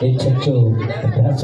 it took